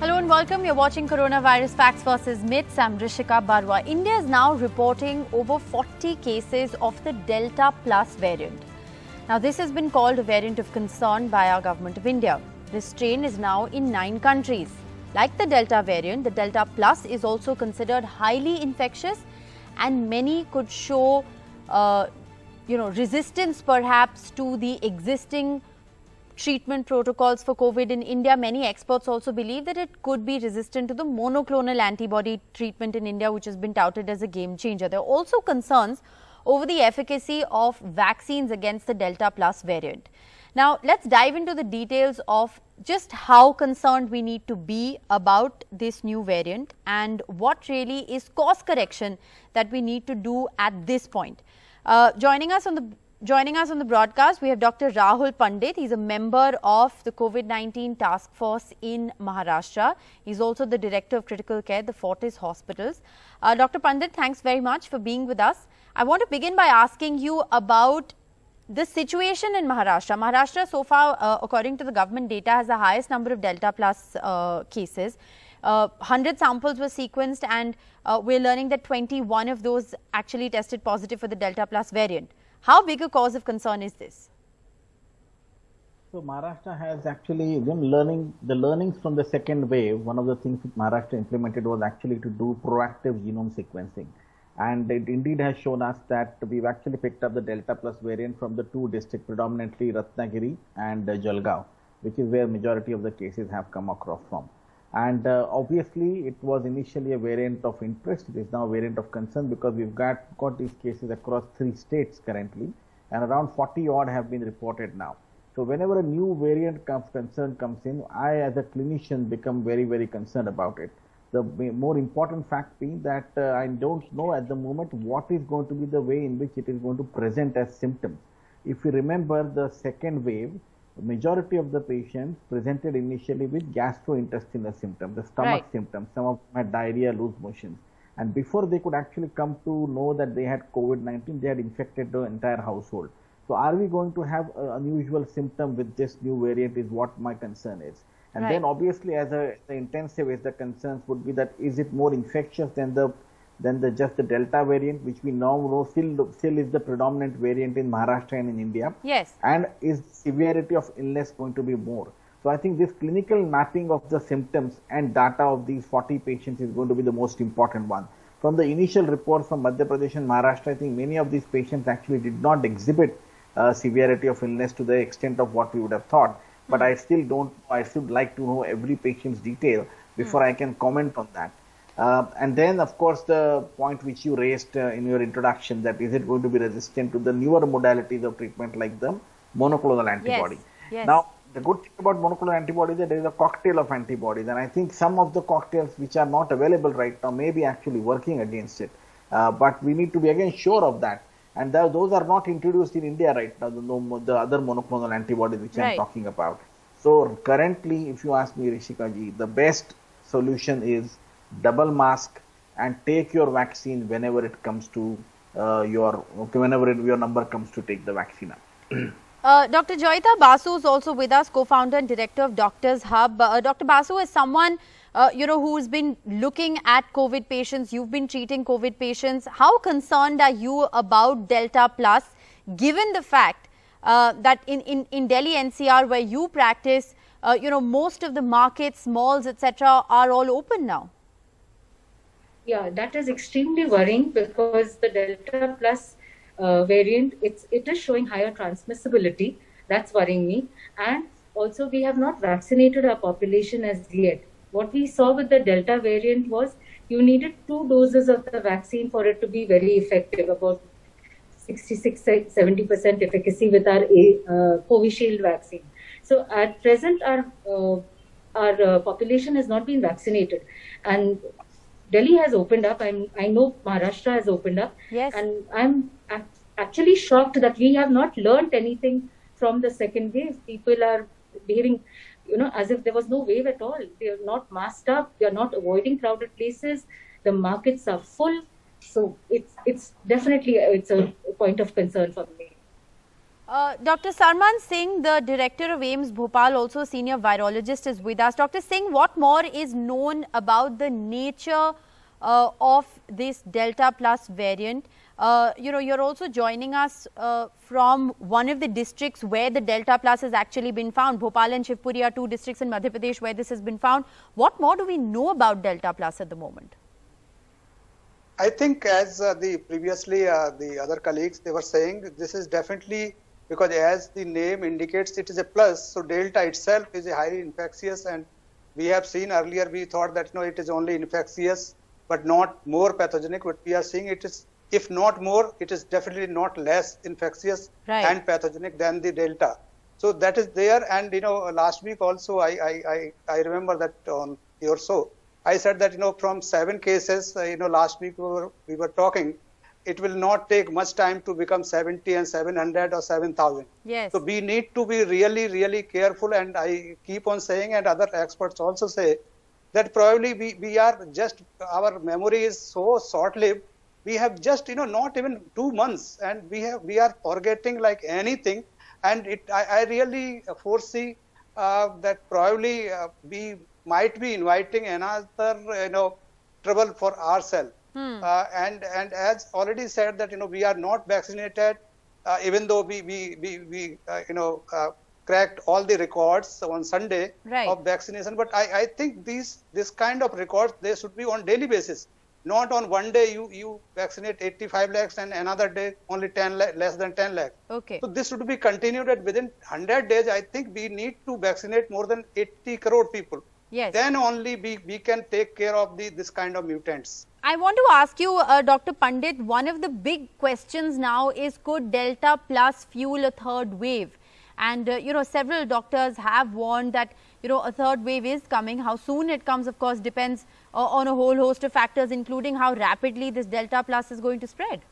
Hello and welcome. You're watching Coronavirus Facts versus Myths. I'm Rishika Baruah. India is now reporting over 40 cases of the Delta Plus variant. Now, this has been called a variant of concern by our government of India. This strain is now in nine countries. Like the Delta variant, the Delta Plus is also considered highly infectious, and many could show, uh, you know, resistance perhaps to the existing treatment protocols for COVID in India. Many experts also believe that it could be resistant to the monoclonal antibody treatment in India, which has been touted as a game changer. There are also concerns over the efficacy of vaccines against the Delta Plus variant. Now, let's dive into the details of just how concerned we need to be about this new variant and what really is course correction that we need to do at this point. Uh, joining us on the Joining us on the broadcast, we have Dr. Rahul Pandit. He's a member of the COVID-19 task force in Maharashtra. He's also the director of critical care the Fortis hospitals. Uh, Dr. Pandit, thanks very much for being with us. I want to begin by asking you about the situation in Maharashtra. Maharashtra, so far, uh, according to the government data, has the highest number of Delta plus uh, cases. Uh, 100 samples were sequenced and uh, we're learning that 21 of those actually tested positive for the Delta plus variant. How big a cause of concern is this? So Maharashtra has actually been learning the learnings from the second wave. One of the things that Maharashtra implemented was actually to do proactive genome sequencing. And it indeed has shown us that we've actually picked up the Delta plus variant from the two districts, predominantly Ratnagiri and Jalgaon, which is where majority of the cases have come across from. And uh, obviously, it was initially a variant of interest. It is now a variant of concern because we've got, got these cases across three states currently, and around 40 odd have been reported now. So whenever a new variant comes, concern comes in, I as a clinician become very, very concerned about it. The more important fact being that uh, I don't know at the moment what is going to be the way in which it is going to present as symptoms. If you remember the second wave, majority of the patients presented initially with gastrointestinal symptoms, the stomach right. symptoms. Some of them had diarrhea, loose motions. And before they could actually come to know that they had COVID-19, they had infected the entire household. So are we going to have an unusual symptom with this new variant is what my concern is. And right. then obviously as a the intensivist the concerns would be that is it more infectious than the than the just the Delta variant, which we now know still, still is the predominant variant in Maharashtra and in India. Yes. And is severity of illness going to be more? So I think this clinical mapping of the symptoms and data of these 40 patients is going to be the most important one. From the initial reports from Madhya Pradesh and Maharashtra, I think many of these patients actually did not exhibit uh, severity of illness to the extent of what we would have thought. But mm. I still don't, I still like to know every patient's detail before mm. I can comment on that. Uh, and then, of course, the point which you raised uh, in your introduction that is it going to be resistant to the newer modalities of treatment like the monoclonal antibody. Yes, yes. Now, the good thing about monoclonal antibodies is that there is a cocktail of antibodies, and I think some of the cocktails which are not available right now may be actually working against it. Uh, but we need to be again sure of that. And the, those are not introduced in India right now, the, the other monoclonal antibodies which right. I'm talking about. So currently, if you ask me, Rishika ji, the best solution is double mask and take your vaccine whenever it comes to uh, your whenever it, your number comes to take the vaccine uh, Dr. Joyita Basu is also with us, co-founder and director of Doctors Hub. Uh, Dr. Basu is someone uh, you know who's been looking at COVID patients. You've been treating COVID patients. How concerned are you about Delta Plus, given the fact uh, that in, in, in Delhi NCR, where you practice, uh, you know most of the markets, malls, etc., are all open now? Yeah, that is extremely worrying because the Delta Plus uh, variant, it's, it is showing higher transmissibility. That's worrying me. And also, we have not vaccinated our population as yet. What we saw with the Delta variant was you needed two doses of the vaccine for it to be very effective, about 66 70% efficacy with our uh, Covishield vaccine. So at present, our uh, our uh, population has not been vaccinated, and Delhi has opened up. I'm, I know Maharashtra has opened up. Yes. And I'm actually shocked that we have not learned anything from the second wave. People are behaving, you know, as if there was no wave at all. They are not masked up. They are not avoiding crowded places. The markets are full. So it's it's definitely uh, it's a point of concern for me. Uh, Dr. Sarman Singh, the director of AIIMS Bhopal, also senior virologist, is with us. Dr. Singh, what more is known about the nature uh, of this Delta Plus variant? Uh, you know, you're also joining us uh, from one of the districts where the Delta Plus has actually been found. Bhopal and Shivpuri are two districts in Madhya Pradesh where this has been found. What more do we know about Delta Plus at the moment? I think as uh, the previously uh, the other colleagues, they were saying this is definitely because as the name indicates, it is a plus. So Delta itself is a highly infectious and we have seen earlier, we thought that you know, it is only infectious, but not more pathogenic. But we are seeing it is if not more, it is definitely not less infectious right. and pathogenic than the Delta. So that is there. And, you know, last week also, I, I, I, I remember that on your show, I said that, you know, from seven cases, uh, you know, last week we were, we were talking, it will not take much time to become 70 and 700 or 7,000. Yes. So we need to be really, really careful. And I keep on saying, and other experts also say, that probably we, we are just, our memory is so short-lived we have just you know not even two months and we have we are forgetting like anything and it i, I really foresee uh, that probably uh, we might be inviting another you know trouble for ourselves hmm. uh, and and as already said that you know we are not vaccinated uh, even though we we we, we uh, you know uh, cracked all the records on sunday right. of vaccination but i i think these this kind of records they should be on daily basis not on one day you, you vaccinate 85 lakhs and another day only 10 lakh, less than 10 lakh. Okay. So this should be continued at within 100 days. I think we need to vaccinate more than 80 crore people. Yes. Then only we, we can take care of the this kind of mutants. I want to ask you, uh, Dr. Pandit, one of the big questions now is could Delta Plus fuel a third wave? And, uh, you know, several doctors have warned that, you know, a third wave is coming. How soon it comes, of course, depends uh, on a whole host of factors, including how rapidly this Delta Plus is going to spread.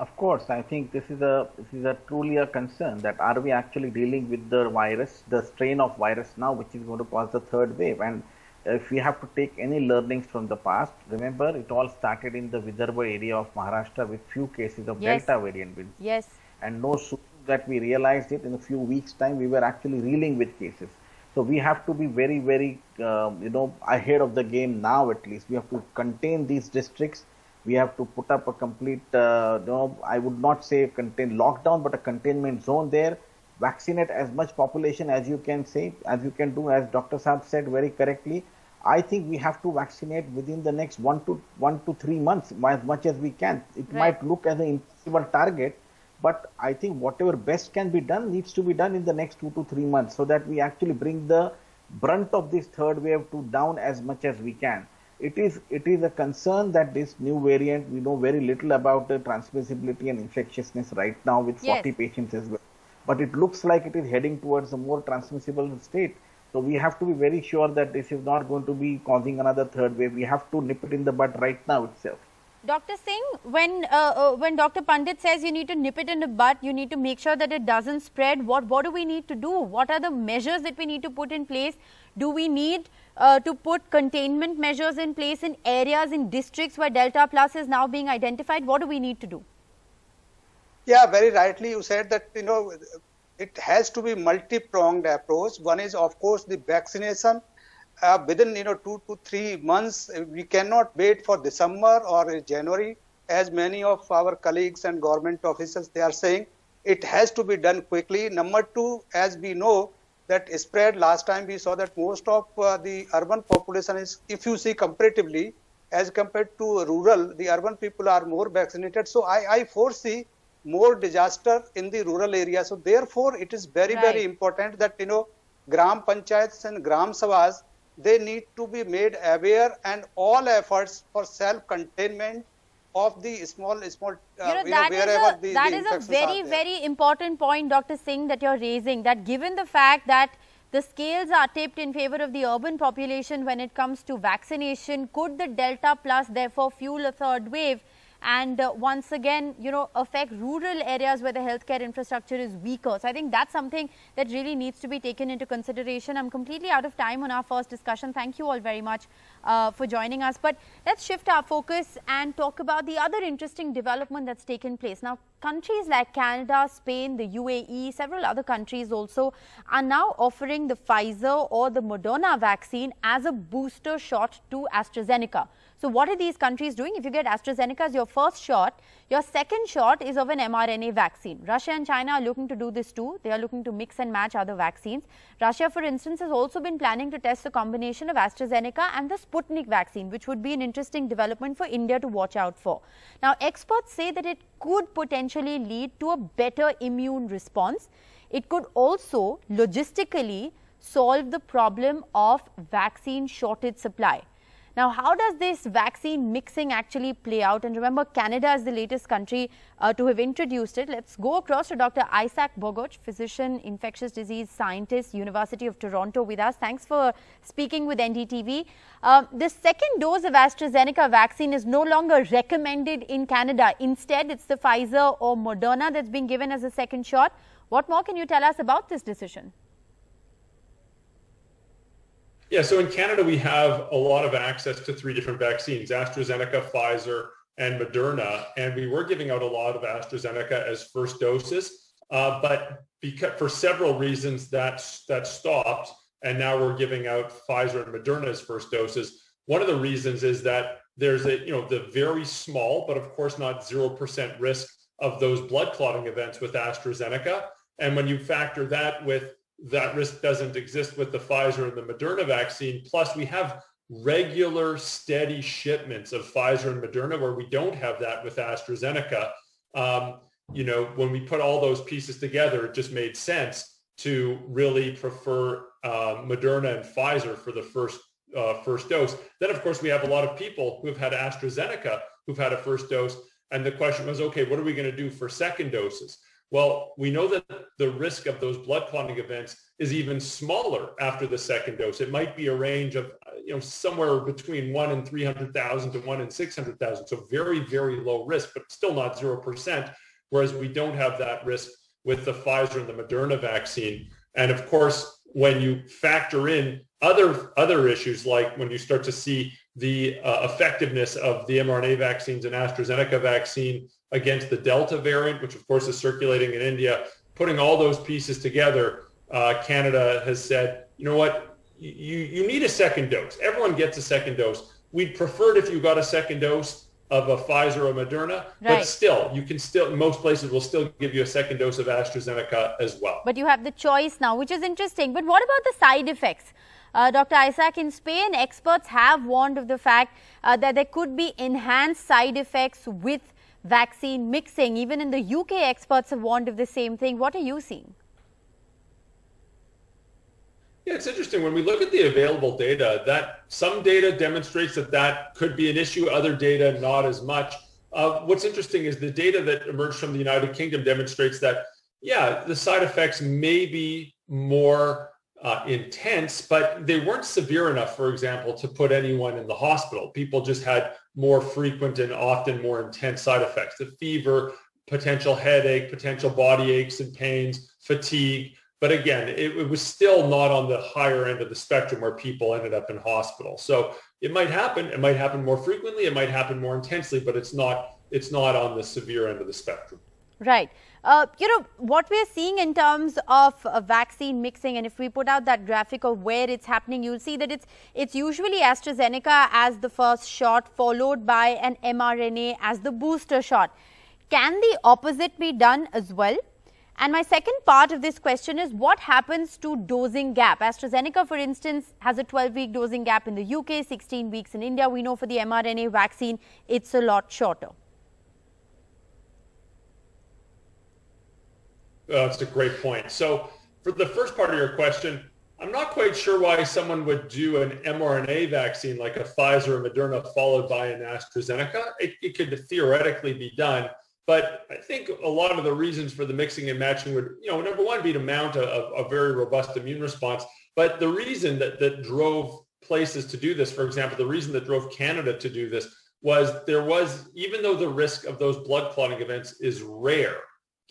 Of course, I think this is a this is a truly a concern that are we actually dealing with the virus, the strain of virus now, which is going to cause the third wave. And if we have to take any learnings from the past, remember it all started in the Vidarbha area of Maharashtra with few cases of yes. Delta variant. Yes. And no sooner that we realized it in a few weeks time, we were actually reeling with cases. So we have to be very, very, uh, you know, ahead of the game now at least. We have to contain these districts. We have to put up a complete, uh, know, I would not say contain lockdown, but a containment zone there. Vaccinate as much population as you can say, as you can do, as Dr. Saab said very correctly. I think we have to vaccinate within the next one to one to three months, as much as we can. It right. might look as an impossible target, but I think whatever best can be done needs to be done in the next two to three months so that we actually bring the brunt of this third wave to down as much as we can. It is it is a concern that this new variant we know very little about the transmissibility and infectiousness right now with 40 yes. patients as well. But it looks like it is heading towards a more transmissible state. So we have to be very sure that this is not going to be causing another third wave. We have to nip it in the bud right now itself. Dr. Singh, when uh, uh, when Dr. Pandit says you need to nip it in the bud, you need to make sure that it doesn't spread. What what do we need to do? What are the measures that we need to put in place? Do we need uh, to put containment measures in place in areas in districts where Delta Plus is now being identified? What do we need to do? Yeah, very rightly you said that you know it has to be multi-pronged approach. One is of course the vaccination uh, within you know two to three months. We cannot wait for December or January, as many of our colleagues and government officials they are saying. It has to be done quickly. Number two, as we know that spread last time we saw that most of uh, the urban population is, if you see comparatively, as compared to rural, the urban people are more vaccinated. So I, I foresee more disaster in the rural area. So therefore, it is very, right. very important that, you know, Gram Panchayats and Gram Sabhas, they need to be made aware and all efforts for self-containment of the small, small, uh, you know, you that know, is a, the, that the is a very, very important point, Dr. Singh, that you're raising, that given the fact that the scales are tipped in favor of the urban population when it comes to vaccination, could the Delta Plus therefore fuel a third wave? And uh, once again, you know, affect rural areas where the healthcare infrastructure is weaker. So I think that's something that really needs to be taken into consideration. I'm completely out of time on our first discussion. Thank you all very much uh, for joining us. But let's shift our focus and talk about the other interesting development that's taken place. Now, countries like Canada, Spain, the UAE, several other countries also are now offering the Pfizer or the Moderna vaccine as a booster shot to AstraZeneca. So what are these countries doing? If you get AstraZeneca as your first shot, your second shot is of an mRNA vaccine. Russia and China are looking to do this too. They are looking to mix and match other vaccines. Russia, for instance, has also been planning to test the combination of AstraZeneca and the Sputnik vaccine, which would be an interesting development for India to watch out for. Now, experts say that it could potentially lead to a better immune response. It could also logistically solve the problem of vaccine shortage supply. Now, how does this vaccine mixing actually play out? And remember, Canada is the latest country uh, to have introduced it. Let's go across to Dr. Isaac Bogoch, physician, infectious disease scientist, University of Toronto with us. Thanks for speaking with NDTV. Uh, the second dose of AstraZeneca vaccine is no longer recommended in Canada. Instead, it's the Pfizer or Moderna that's being given as a second shot. What more can you tell us about this decision? Yeah, so in Canada, we have a lot of access to three different vaccines, AstraZeneca, Pfizer, and Moderna. And we were giving out a lot of AstraZeneca as first doses, uh, but because, for several reasons that, that stopped. And now we're giving out Pfizer and Moderna as first doses. One of the reasons is that there's a, you know, the very small, but of course not 0% risk of those blood clotting events with AstraZeneca. And when you factor that with that risk doesn't exist with the Pfizer and the Moderna vaccine. Plus, we have regular, steady shipments of Pfizer and Moderna where we don't have that with AstraZeneca. Um, you know, when we put all those pieces together, it just made sense to really prefer uh, Moderna and Pfizer for the first uh, first dose. Then, of course, we have a lot of people who have had AstraZeneca who've had a first dose. And the question was, okay, what are we going to do for second doses? Well, we know that the risk of those blood clotting events is even smaller after the second dose. It might be a range of, you know, somewhere between one in 300,000 to one in 600,000. So very, very low risk, but still not 0%. Whereas we don't have that risk with the Pfizer and the Moderna vaccine. And of course, when you factor in other, other issues, like when you start to see the uh, effectiveness of the mRNA vaccines and AstraZeneca vaccine against the Delta variant, which of course is circulating in India. Putting all those pieces together, uh, Canada has said, you know what, you, you need a second dose. Everyone gets a second dose. We'd prefer it if you got a second dose of a Pfizer or Moderna, right. but still, you can still, most places will still give you a second dose of AstraZeneca as well. But you have the choice now, which is interesting. But what about the side effects? Uh, Dr. Isaac, in Spain, experts have warned of the fact uh, that there could be enhanced side effects with vaccine mixing. Even in the UK, experts have warned of the same thing. What are you seeing? Yeah, it's interesting. When we look at the available data, that some data demonstrates that that could be an issue, other data not as much. Uh, what's interesting is the data that emerged from the United Kingdom demonstrates that, yeah, the side effects may be more uh, intense, but they weren't severe enough, for example, to put anyone in the hospital. People just had more frequent and often more intense side effects, the fever, potential headache, potential body aches and pains, fatigue. But again, it, it, was still not on the higher end of the spectrum where people ended up in hospital. So it might happen. It might happen more frequently. It might happen more intensely, but it's not, it's not on the severe end of the spectrum. Right. Uh, you know, what we're seeing in terms of uh, vaccine mixing, and if we put out that graphic of where it's happening, you'll see that it's, it's usually AstraZeneca as the first shot, followed by an mRNA as the booster shot. Can the opposite be done as well? And my second part of this question is what happens to dosing gap? AstraZeneca, for instance, has a 12-week dosing gap in the UK, 16 weeks in India. We know for the mRNA vaccine, it's a lot shorter. Uh, that's a great point. So for the first part of your question, I'm not quite sure why someone would do an mRNA vaccine like a Pfizer or Moderna followed by an AstraZeneca. It, it could theoretically be done. But I think a lot of the reasons for the mixing and matching would, you know, number one, be to mount a, a very robust immune response. But the reason that, that drove places to do this, for example, the reason that drove Canada to do this was there was, even though the risk of those blood clotting events is rare,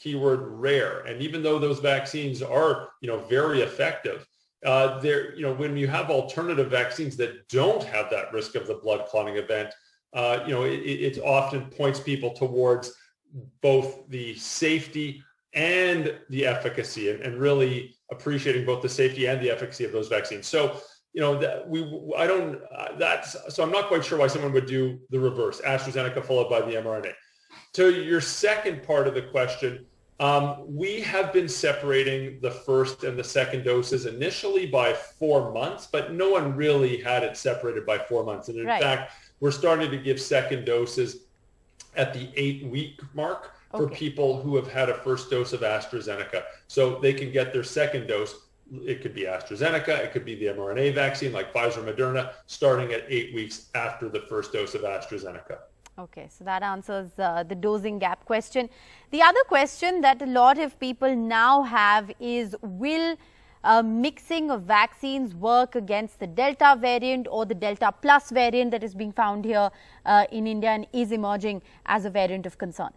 keyword rare. And even though those vaccines are, you know, very effective, uh, there, you know, when you have alternative vaccines that don't have that risk of the blood clotting event, uh, you know, it, it often points people towards both the safety and the efficacy and, and really appreciating both the safety and the efficacy of those vaccines. So, you know, that we, I don't, uh, that's, so I'm not quite sure why someone would do the reverse, AstraZeneca followed by the mRNA. To your second part of the question, um, we have been separating the first and the second doses initially by four months, but no one really had it separated by four months. And in right. fact, we're starting to give second doses at the eight week mark for okay. people who have had a first dose of AstraZeneca. So they can get their second dose. It could be AstraZeneca, it could be the mRNA vaccine like Pfizer, Moderna, starting at eight weeks after the first dose of AstraZeneca. Okay, so that answers uh, the dosing gap question. The other question that a lot of people now have is will uh, mixing of vaccines work against the Delta variant or the Delta plus variant that is being found here uh, in India and is emerging as a variant of concern?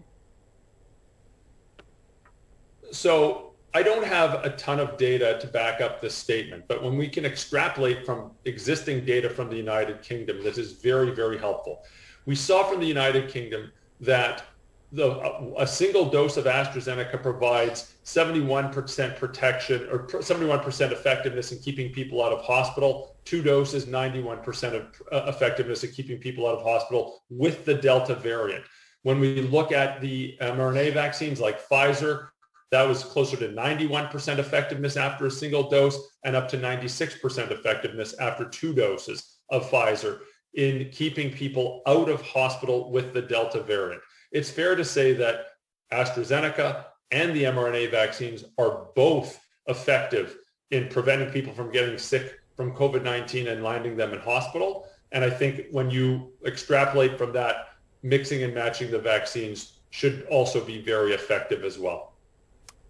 So I don't have a ton of data to back up this statement, but when we can extrapolate from existing data from the United Kingdom, this is very, very helpful. We saw from the United Kingdom that the, a single dose of AstraZeneca provides 71% protection or 71% effectiveness in keeping people out of hospital. Two doses, 91% of uh, effectiveness in keeping people out of hospital with the Delta variant. When we look at the mRNA vaccines like Pfizer, that was closer to 91% effectiveness after a single dose and up to 96% effectiveness after two doses of Pfizer in keeping people out of hospital with the Delta variant. It's fair to say that AstraZeneca and the mRNA vaccines are both effective in preventing people from getting sick from COVID-19 and landing them in hospital. And I think when you extrapolate from that, mixing and matching the vaccines should also be very effective as well.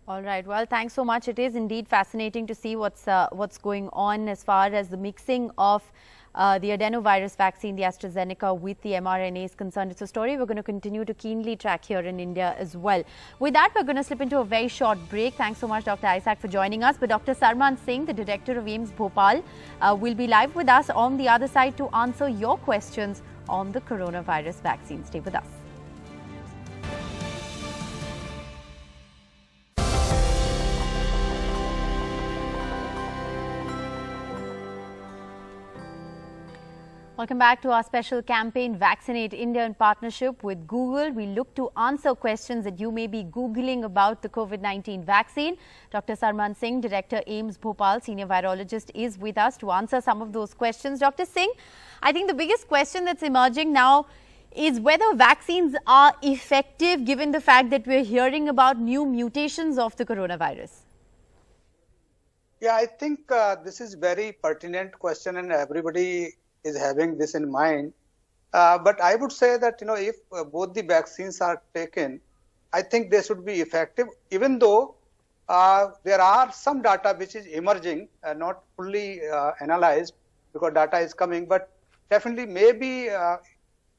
All right. Well, thanks so much. It is indeed fascinating to see what's uh, what's going on as far as the mixing of uh, the adenovirus vaccine, the AstraZeneca, with the mRNA is concerned. It's a story we're going to continue to keenly track here in India as well. With that, we're going to slip into a very short break. Thanks so much, Dr. Isaac, for joining us. But Dr. Sarman Singh, the director of AIIMS Bhopal, uh, will be live with us on the other side to answer your questions on the coronavirus vaccine. Stay with us. Welcome back to our special campaign, Vaccinate India, in partnership with Google. We look to answer questions that you may be Googling about the COVID-19 vaccine. Dr. Sarman Singh, Director AIIMS Bhopal, Senior Virologist, is with us to answer some of those questions. Dr. Singh, I think the biggest question that's emerging now is whether vaccines are effective given the fact that we're hearing about new mutations of the coronavirus. Yeah, I think uh, this is very pertinent question and everybody is having this in mind. Uh, but I would say that you know if uh, both the vaccines are taken, I think they should be effective. Even though uh, there are some data which is emerging, uh, not fully uh, analyzed because data is coming, but definitely maybe uh,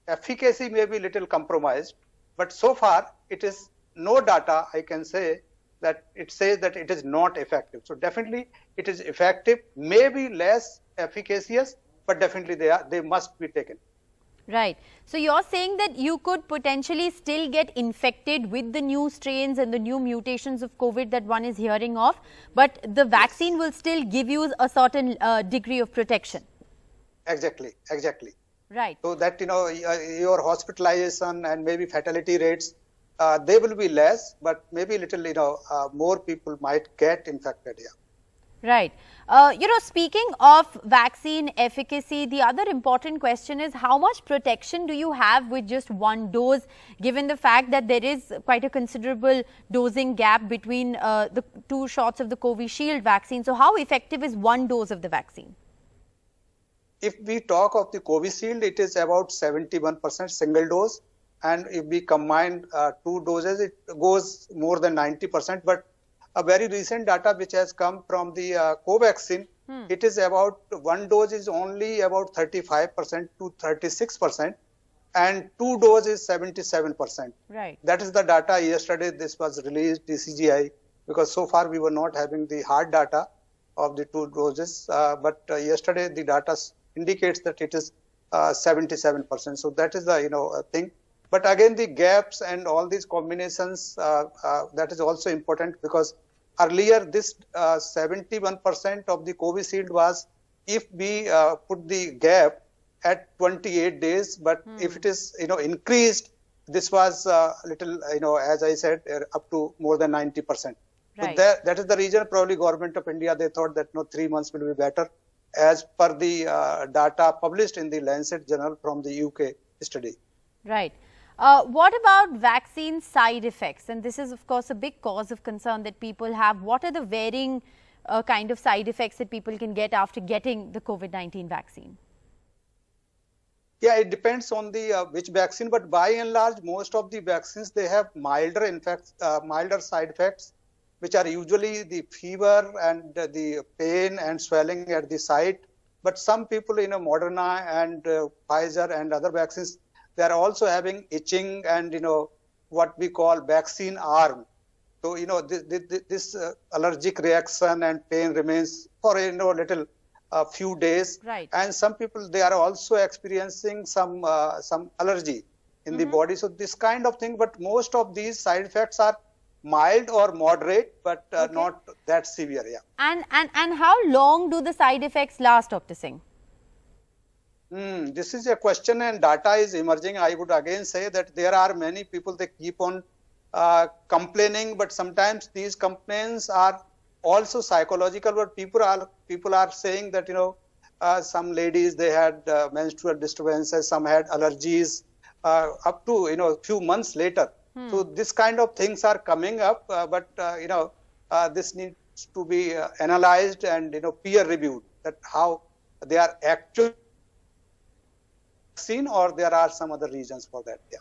efficacy may be little compromised. But so far it is no data I can say that it says that it is not effective. So definitely it is effective, maybe less efficacious, but definitely they are they must be taken. Right. So you're saying that you could potentially still get infected with the new strains and the new mutations of COVID that one is hearing of, but the vaccine will still give you a certain uh, degree of protection. Exactly. Exactly. Right. So that you know your hospitalization and maybe fatality rates uh, they will be less, but maybe a little you know uh, more people might get infected. Yeah. Right. Uh, you know, speaking of vaccine efficacy, the other important question is how much protection do you have with just one dose, given the fact that there is quite a considerable dosing gap between uh, the two shots of the Covishield vaccine. So, how effective is one dose of the vaccine? If we talk of the Covishield, it is about 71% single dose. And if we combine uh, two doses, it goes more than 90%. But a very recent data which has come from the uh, Covaxin, hmm. it is about one dose is only about 35% to 36%, and two dose is 77%. Right. That is the data yesterday. This was released DCGI because so far we were not having the hard data of the two doses, uh, but uh, yesterday the data indicates that it is 77%. Uh, so that is the you know thing. But again, the gaps and all these combinations, uh, uh, that is also important because earlier this 71% uh, of the Covishield was if we uh, put the gap at 28 days, but hmm. if it is, you know, increased, this was a uh, little, you know, as I said, up to more than 90%. Right. So that, that is the reason probably government of India, they thought that no, three months will be better as per the uh, data published in the Lancet journal from the UK study. Right. Uh, what about vaccine side effects? And this is, of course, a big cause of concern that people have. What are the varying uh, kind of side effects that people can get after getting the COVID-19 vaccine? Yeah, it depends on the uh, which vaccine, but by and large, most of the vaccines they have milder, in fact, uh, milder side effects, which are usually the fever and the pain and swelling at the site. But some people, you know, Moderna and uh, Pfizer and other vaccines, they are also having itching and you know what we call vaccine arm. So you know this, this, this uh, allergic reaction and pain remains for you know little a few days. Right. And some people they are also experiencing some uh, some allergy in mm-hmm. the body. So this kind of thing. But most of these side effects are mild or moderate, but uh, okay. not that severe. Yeah. And and and how long do the side effects last, Dr. Singh? Mm, this is a question and data is emerging. I would again say that there are many people that keep on uh, complaining, but sometimes these complaints are also psychological. But people are people are saying that you know uh, some ladies they had uh, menstrual disturbances, some had allergies uh, up to you know a few months later. Hmm. So this kind of things are coming up, uh, but uh, you know this needs to be analyzed and you know peer reviewed that how they are actually vaccine or there are some other reasons for that. Yeah.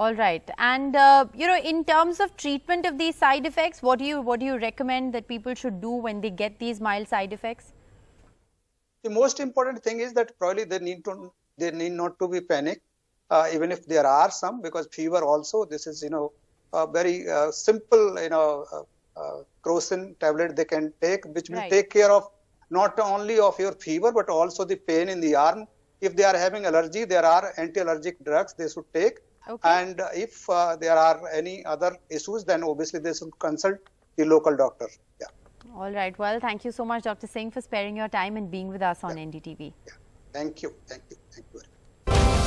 All right. And, uh, you know, in terms of treatment of these side effects, what do you what do you recommend that people should do when they get these mild side effects? The most important thing is that probably they need to they need not to be panic, uh, even if there are some, because fever also this is you know a very uh, simple you know uh, uh, crocin tablet they can take, which will right. take care of not only of your fever but also the pain in the arm if they are having allergy, there are anti-allergic drugs they should take. Okay. And if uh, there are any other issues, then obviously they should consult the local doctor. Yeah. All right. Well, thank you so much, Dr. Singh, for sparing your time and being with us on yeah. NDTV. Yeah. Thank you. Thank you. Thank you.